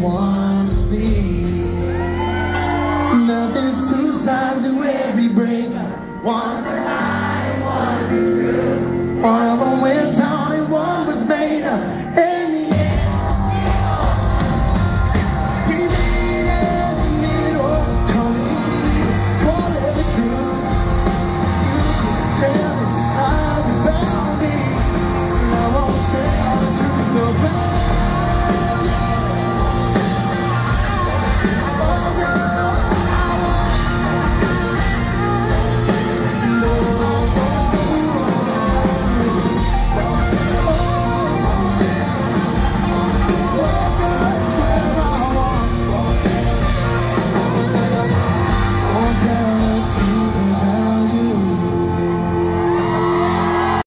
want to see. That there's two sides to every breakup. One's a lie, one is true.